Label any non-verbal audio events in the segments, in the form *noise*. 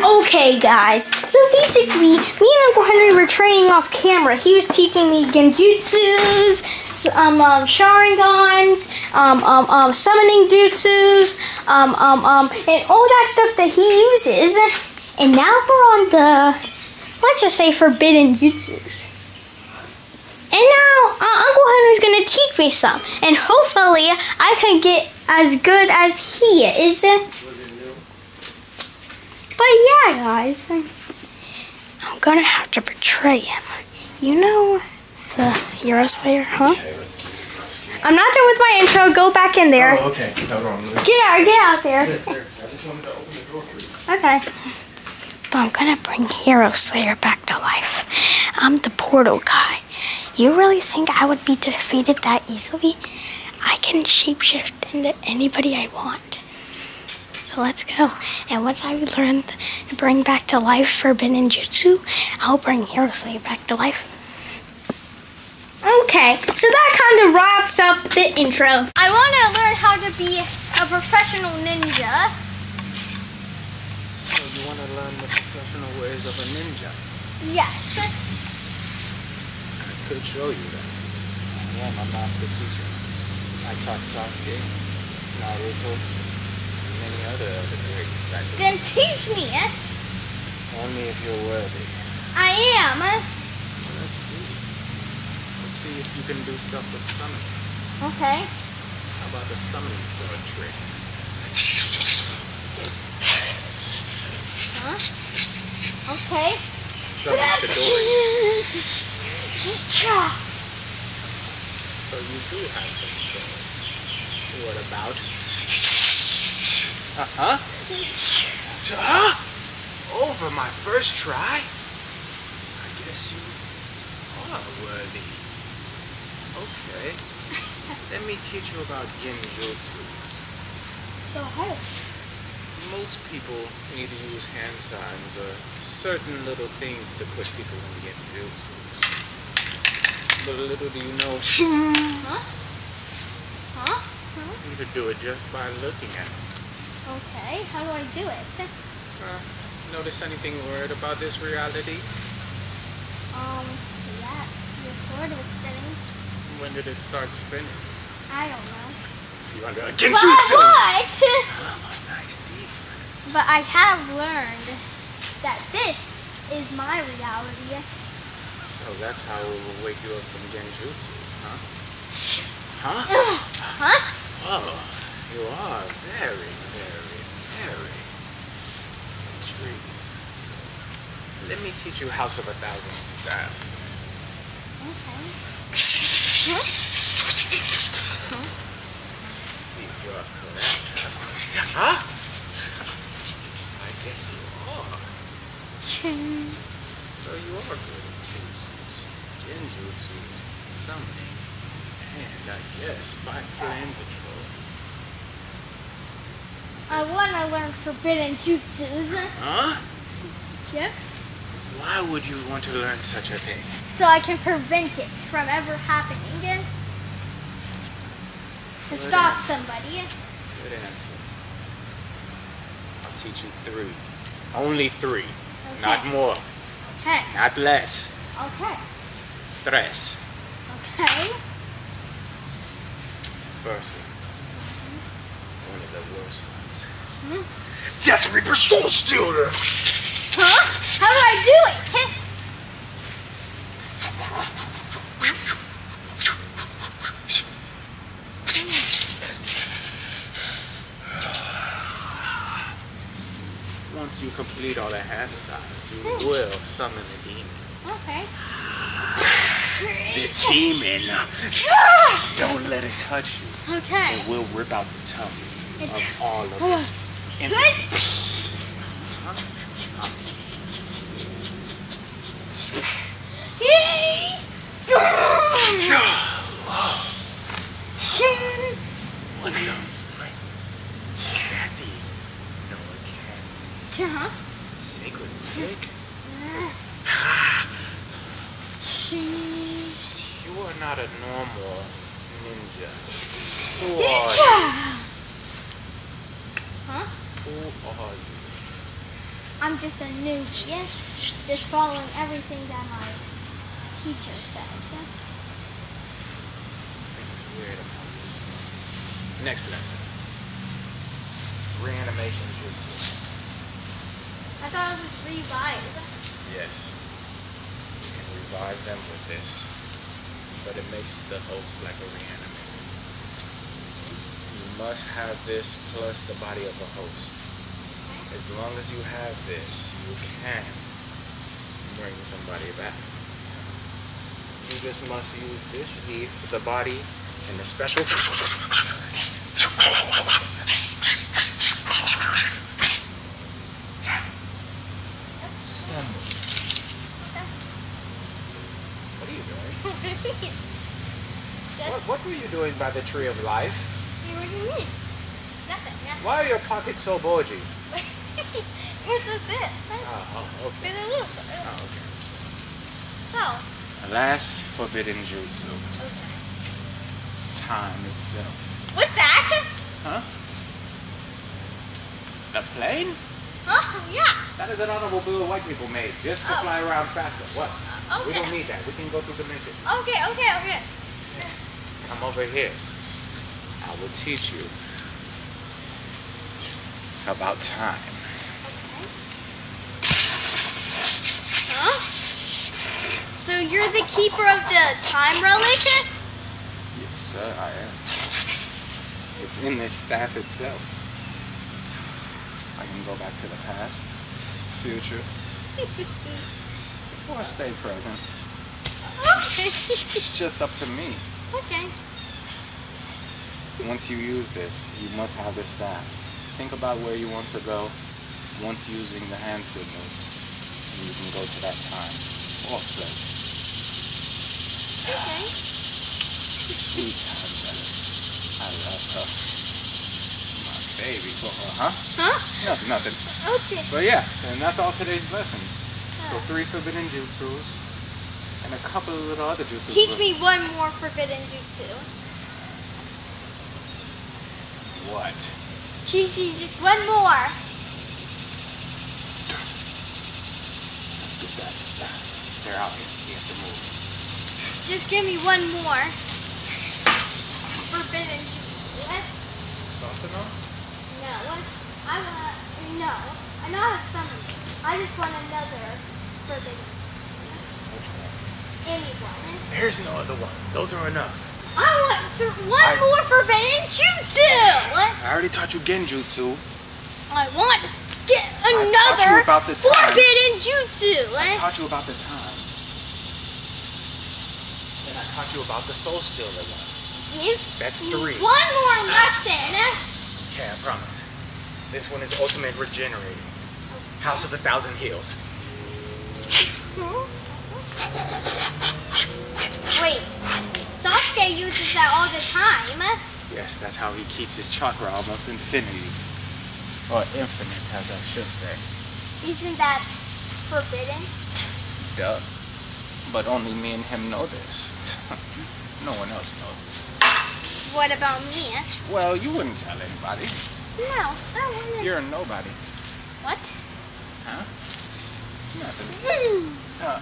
Okay, guys. So basically, me and Uncle Henry were training off camera. He was teaching me genjutsus, um, um, sharingans, um, um, um, summoning jutsus, um, um, um, and all that stuff that he uses. And now we're on the, let's just say, forbidden jutsus. And now uh, Uncle Henry's gonna teach me some, and hopefully I can get as good as he is. But yeah, guys, I'm gonna have to betray him. You know the Hero Slayer, huh? I'm not done with my intro. Go back in there. Oh, okay. No problem. Get out, get out there. I just wanted to open the door for you. Okay. But I'm gonna bring Hero Slayer back to life. I'm the portal guy. You really think I would be defeated that easily? I can shapeshift into anybody I want. So let's go. And once I learn to bring back to life Forbidden Jutsu, I'll bring Hero Slayer back to life. Okay, so that kind of wraps up the intro. I want to learn how to be a professional ninja. So you want to learn the professional ways of a ninja? Yes. I could show you that. I am a master teacher. I taught Sasuke, Naruto, many other of the great disciples. Then teach me. eh? Only if you're worthy. I am. Let's see. Let's see if you can do stuff with summonings. Okay. How about the summoning sword trick? Okay. Summon *laughs* Chidori. So you do have control. What about? Uh huh. Huh? Over my first try? I guess you are worthy. Okay. *laughs* Let me teach you about genjutsus. Go ahead. Most people need to use hand signs or certain little things to put people in genjutsus. But little do you know, Huh? Huh? you could do it just by looking at it. Okay. How do I do it? Uh, notice anything weird about this reality? Um. Yes. Your sword is spinning. When did it start spinning? I don't know. You under a But genjutsu! what? *laughs* Oh, nice defense. But I have learned that this is my reality. So that's how we will wake you up from genjutsus, huh? *sighs* Huh? Huh? Oh, you are very, very, very intriguing. So, let me teach you House of a Thousand Staffs. Okay. *laughs* See if you're up for that. Huh? I guess you are. So you are good at jutsus, genjutsus, summoning, and I guess by flame control. I want to learn forbidden jutsus. Huh? Yep. Why would you want to learn such a thing? So I can prevent it from ever happening again. To Good stop answer. somebody. Good answer. I'll teach you three. Only three. Not more. Okay. Not less. Okay. Tres. Okay. First one. One of the worst ones. Hmm? Death Reaper Soul Stealer! Huh? How do I do it? Once you complete all the hand signs, you will summon the demon. Okay. This demon! Don't let it touch you. Okay. It will rip out the tongues It- of all of Oh. its entities. What the frick? Is that the Noah Cat Uh-huh. sacred trick? You are not a normal ninja. Who are you? Huh? Who are you? I'm just a newbie. Just following everything that my teacher said. Things weird about this one. Next lesson. Reanimation jutsu. I thought it was revive. Yes. You can revive them with this, but it makes the host like a reanimator. You must have this plus the body of a host. As long as you have this, you can bring somebody back. You just must use this for the body and the special. Symbols. What are you doing? *laughs* What, what were you doing by the tree of life? What do you mean? Nothing. Yeah. Why are your pockets so bulgy? This? Ah, oh, okay. With a little bit. Oh, okay. So, Last forbidden jutsu. okay. Time itself. What's that? Huh? A plane? Oh, yeah. That is an automobile white people made just to Oh. fly around faster. What? We Okay. don't need that. We can go through dimensions. Okay, okay, okay. Come over here. I will teach you about time. You're the keeper of the time relic? Yes, sir, I am. It's in this staff itself. I can go back to the past, future, or stay present. Okay. It's just up to me. okay. Once you use this, you must have this staff. Think about where you want to go once using the hand signals, and you can go to that time or place. Okay. Sweet time, better. I love her. My baby. Uh huh. Huh? Nothing, nothing. Okay. But yeah, and that's all today's lessons. So Ah. three forbidden jutsus and a couple of little other jutsus. Teach me one more forbidden jutsu. What? Teach me just one more. They're out here. You have to move. Just give me one more. Forbidden jutsu. What? Susanoo? No. What? I want. No. I know how to summon it. I just want another forbidden. Anyone. There's no other ones. Those are enough. I want one I- more forbidden jutsu. What? I already taught you Genjutsu. I want get taught you another about the time. forbidden jutsu. I taught you about the time. And I taught you about the soul stealer one. Give That's three. One more ah. lesson. Okay, I promise. This one is ultimate regenerating. House of a Thousand Hills. Wait, Sasuke uses that all the time. Yes, that's how he keeps his chakra almost infinity. Or infinite, as I should say. Isn't that forbidden? Duh. But only me and him know this. No one else knows this. What about me? Well, you wouldn't tell anybody. No, I wouldn't. You're a nobody. What? Huh? Nothing. Hmm. Uh,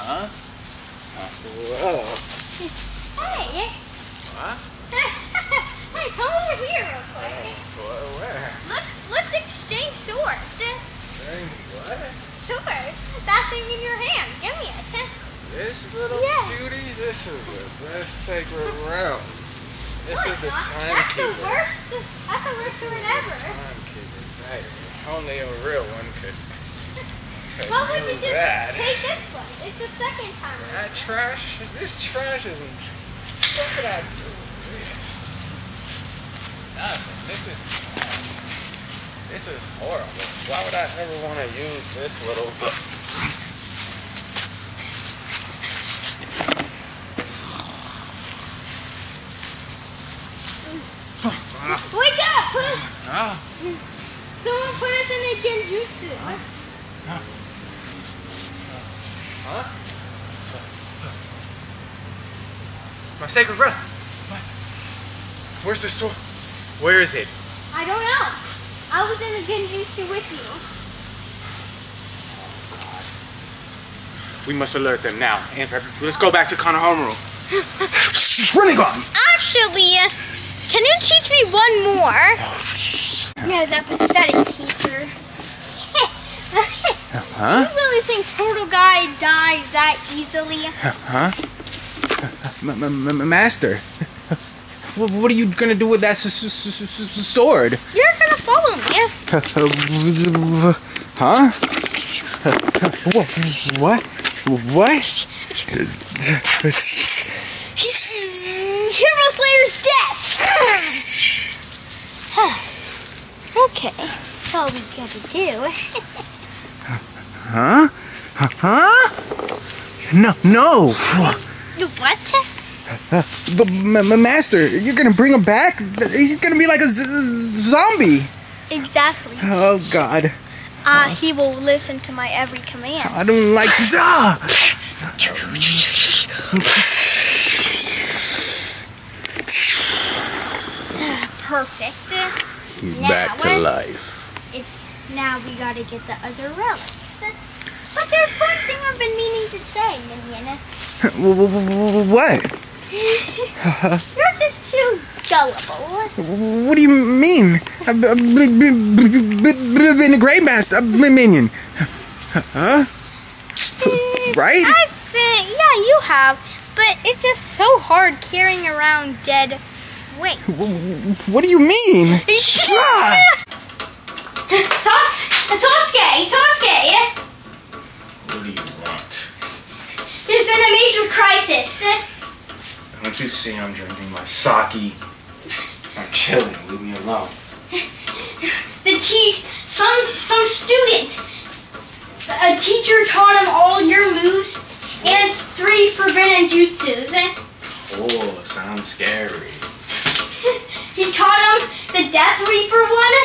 huh? Uh, whoa. Hey, What? *laughs* hey, come over here real quick. Where? Where? Let's let's exchange swords. Dang, What? Sword. That thing in your hand. Give me it. This little Yeah. beauty, this is the best sacred realm. This No, is the not. That's the worst. That's the worst sword ever. Timekeeper, right? Only a real one could, could *laughs* Why would you use just that. take this one? It's the second time. That trash, this trash is. What could I do with this? Nothing. This is. This is horrible. Why would I ever want to use this little? Huh? My sacred breath. Where's the sword? Where is it? I don't know. I was in the Genjutsu with you. We must alert them now. And let's go back to Konohamaru. *laughs* on. Actually, uh, can you teach me one more? Oh, yeah, that pathetic teacher. Huh? You really think Turtle Guy dies that easily? Huh? Master. *laughs* What are you gonna do with that sword? You're gonna follow me. *laughs* Huh? *laughs* What? What? Hero Slayer's death! okay, that's all we gotta do. Huh? Huh? No, no. what? But m- m- master, you're gonna bring him back? He's gonna be like a zombie. Exactly. Oh God, Uh, he will listen to my every command. I don't like this. Ah! Perfect. He's Now, back to life. It's now we gotta get the other But there's one thing I've been meaning to say, Minion. Wh- wh- wh- What? *laughs* You're just too gullible. What do you mean? I've been a great master, I've minion. Huh? Right? I think, yeah, you have. But it's just so hard carrying around dead weight. What do you mean? *laughs* Ah! Sas- Sasuke, Sasuke, What do you want? there's been a major crisis. Don't you see I'm drinking my sake? I'm chilling. Leave me alone. The te- some some student, a teacher taught him all your moves and three forbidden jutsus. Oh, sounds scary. *laughs* He taught him the Death Reaper one.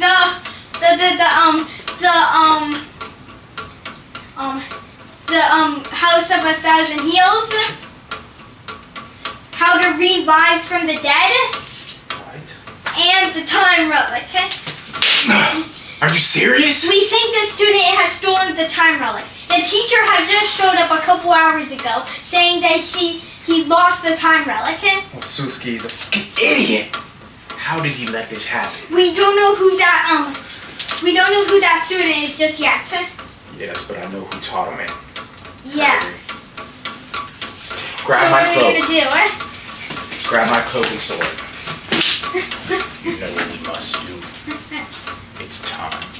The the the, the um the um um the um House of a Thousand Heals. How to revive from the dead What? and the Time Relic. *coughs* Are you serious? We think the student has stolen the Time Relic. The teacher had just showed up a couple hours ago saying that he he lost the Time Relic. Well, is a fucking idiot. How did he let this happen? We don't know who that um we don't know who that student is just yet. Yes, but I know who taught him it. Yeah. Grab so my what are we cloak. gonna do? Grab my cloak and sword. *laughs* you know what we must do. It's time.